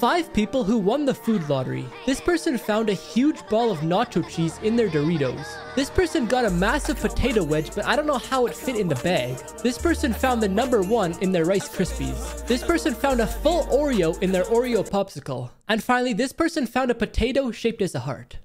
Five people who won the food lottery. This person found a huge ball of nacho cheese in their Doritos. This person got a massive potato wedge, but I don't know how it fit in the bag. This person found the number one in their Rice Krispies. This person found a full Oreo in their Oreo popsicle. And finally, this person found a potato shaped as a heart.